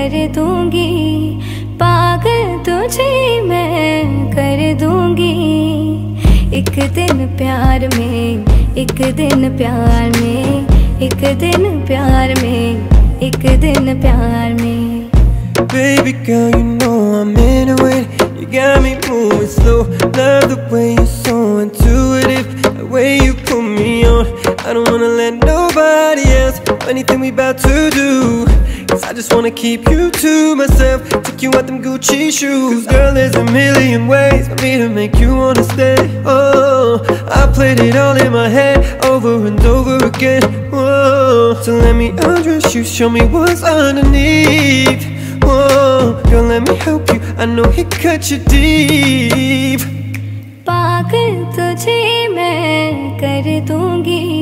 कर दूँगी पागल तुझे मैं कर दूँगी एक दिन प्यार में एक दिन प्यार में एक दिन प्यार में एक दिन प्यार में Baby girl, you know I'm in a way You got me moving slow Love the way you're so intuitive The way you put me on I don't wanna let nobody else Anything we about to do Cause I just wanna keep you to myself Take you out them Gucci shoes Cause girl, there's a million ways For me to make you wanna stay Oh, I played it all in my head Over and over again Whoa, so let me undress you Show me what's underneath Whoa, girl, let me help you I know it cut you deep पागल तुझे मैं कर दूंगी पागल तुझे